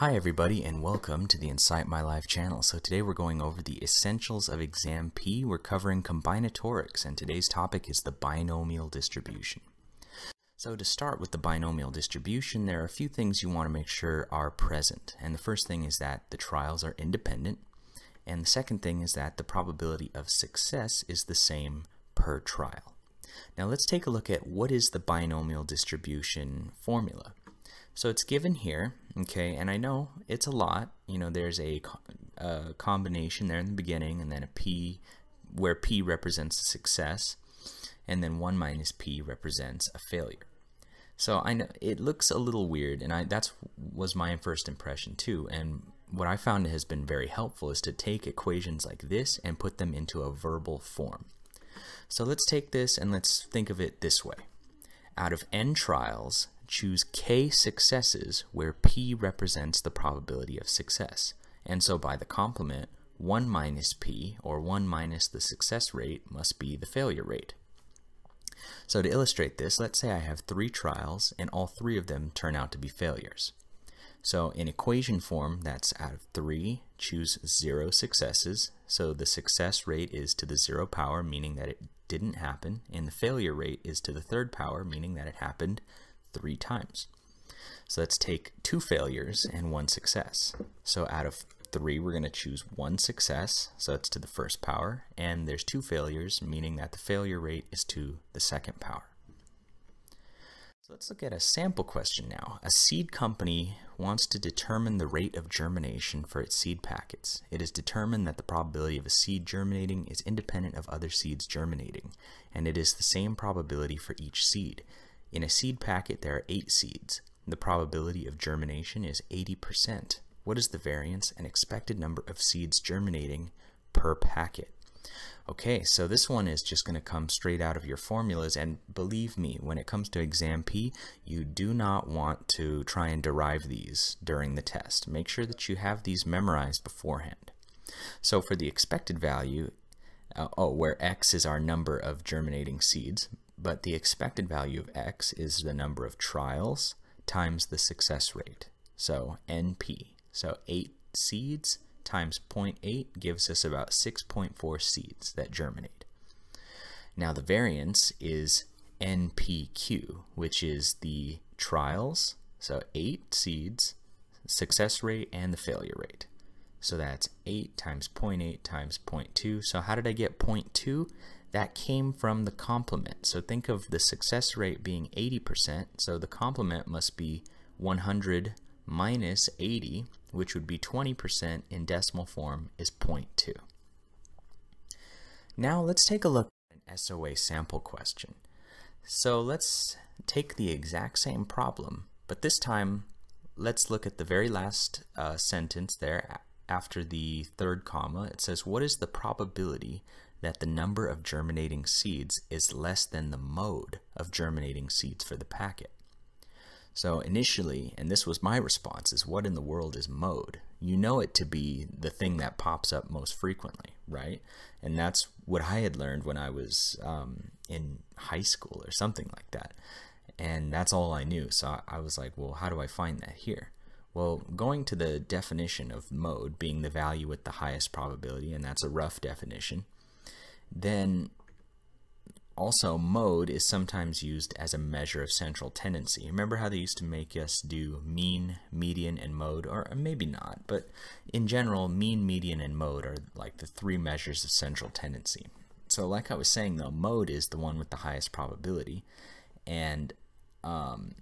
Hi everybody and welcome to the Incite My Life channel. So today we're going over the essentials of exam P. We're covering combinatorics and today's topic is the binomial distribution. So to start with the binomial distribution, there are a few things you want to make sure are present. And the first thing is that the trials are independent. And the second thing is that the probability of success is the same per trial. Now let's take a look at what is the binomial distribution formula. So it's given here, okay, and I know it's a lot. You know, there's a, a, combination there in the beginning, and then a p, where p represents a success, and then 1 minus p represents a failure. So I know it looks a little weird, and I that's was my first impression too. And what I found has been very helpful is to take equations like this and put them into a verbal form. So let's take this and let's think of it this way. Out of n trials, choose k successes where p represents the probability of success. And so by the complement, 1 minus p, or 1 minus the success rate, must be the failure rate. So to illustrate this, let's say I have three trials and all three of them turn out to be failures. So in equation form, that's out of 3, choose 0 successes. So the success rate is to the 0 power, meaning that it didn't happen, and the failure rate is to the third power, meaning that it happened three times. So let's take two failures and one success. So out of three, we're going to choose one success, so it's to the first power, and there's two failures, meaning that the failure rate is to the second power. So let's look at a sample question now. A seed company wants to determine the rate of germination for its seed packets. It is determined that the probability of a seed germinating is independent of other seeds germinating, and it is the same probability for each seed. In a seed packet, there are eight seeds. The probability of germination is 80%. What is the variance and expected number of seeds germinating per packet? Okay, so this one is just going to come straight out of your formulas, and believe me, when it comes to exam P, you do not want to try and derive these during the test. Make sure that you have these memorized beforehand. So for the expected value, uh, oh, where x is our number of germinating seeds, but the expected value of x is the number of trials times the success rate. So NP. So 8 seeds times 0.8 gives us about 6.4 seeds that germinate. Now the variance is NPQ, which is the trials, so 8 seeds, success rate, and the failure rate. So that's 8 times 0.8 times 0.2. So how did I get 0.2? that came from the complement. So think of the success rate being 80%, so the complement must be 100 minus 80, which would be 20% in decimal form, is 0.2. Now let's take a look at an SOA sample question. So let's take the exact same problem, but this time let's look at the very last uh, sentence there after the third comma. It says, what is the probability that the number of germinating seeds is less than the mode of germinating seeds for the packet. So initially, and this was my response, is what in the world is mode? You know it to be the thing that pops up most frequently, right? And that's what I had learned when I was um, in high school or something like that. And that's all I knew. So I was like, well, how do I find that here? Well, going to the definition of mode being the value with the highest probability, and that's a rough definition, then also mode is sometimes used as a measure of central tendency. Remember how they used to make us do mean, median, and mode? Or maybe not, but in general, mean, median, and mode are like the three measures of central tendency. So like I was saying though, mode is the one with the highest probability, and um,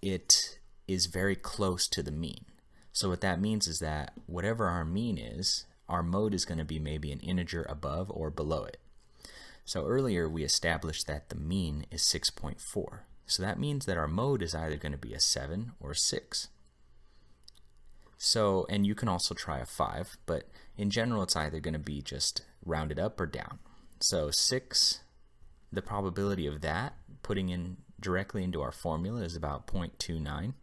it is very close to the mean. So what that means is that whatever our mean is, our mode is going to be maybe an integer above or below it. So earlier we established that the mean is 6.4. So that means that our mode is either going to be a 7 or a 6. So, and you can also try a 5, but in general it's either going to be just rounded up or down. So 6, the probability of that, putting in directly into our formula is about 0.29.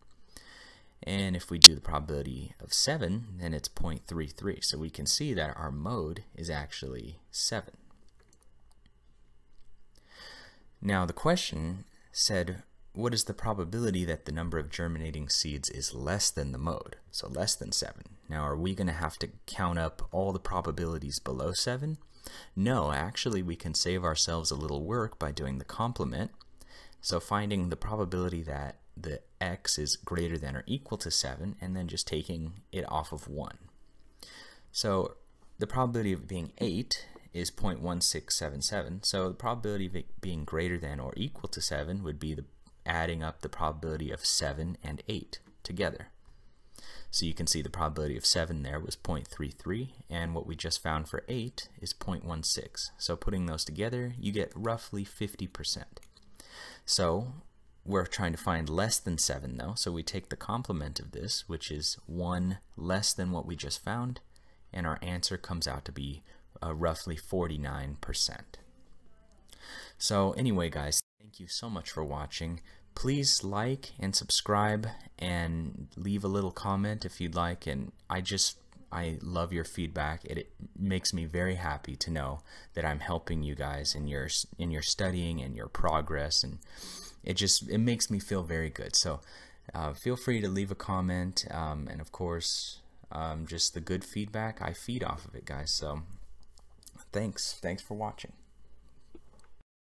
And if we do the probability of 7, then it's 0.33. So we can see that our mode is actually 7. Now the question said, what is the probability that the number of germinating seeds is less than the mode, so less than 7? Now, are we going to have to count up all the probabilities below 7? No, actually, we can save ourselves a little work by doing the complement. So finding the probability that the x is greater than or equal to 7, and then just taking it off of 1. So the probability of it being 8 is 0.1677, so the probability of it being greater than or equal to 7 would be the adding up the probability of 7 and 8 together. So you can see the probability of 7 there was 0.33, and what we just found for 8 is 0.16. So putting those together, you get roughly 50%. So we're trying to find less than 7 though, so we take the complement of this, which is 1 less than what we just found, and our answer comes out to be uh, roughly 49%. So anyway guys, thank you so much for watching please like and subscribe and leave a little comment if you'd like and I just I love your feedback it, it, makes me very happy to know that I'm helping you guys in your in your studying and your progress and it just it makes me feel very good. So uh, feel free to leave a comment um, and of course um, just the good feedback I feed off of it guys. So thanks. Thanks for watching